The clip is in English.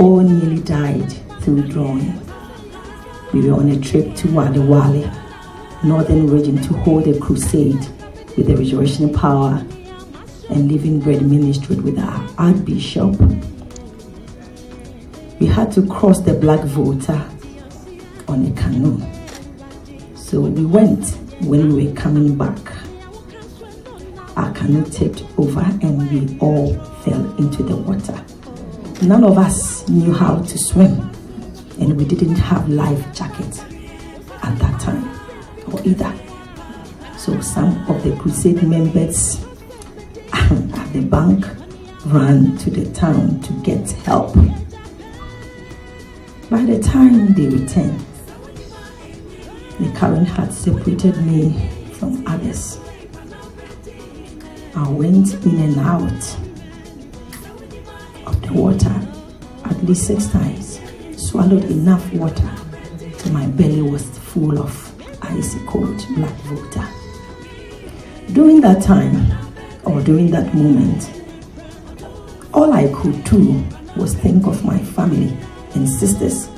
all nearly died through drowning. We were on a trip to Wadi Wali, northern region, to hold a crusade with the resurrection power and living bread ministry with our Archbishop. We had to cross the Black Volta on a canoe. So we went when we were coming back. Our canoe tipped over and we all fell into the water. None of us knew how to swim and we didn't have life jackets at that time or either. So some of the crusade members at the bank ran to the town to get help. By the time they returned, the current had separated me from others. I went in and out of the water at least six times, swallowed enough water till my belly was full of icy cold black water. During that time, or during that moment, all I could do was think of my family and sisters.